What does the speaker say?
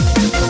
you.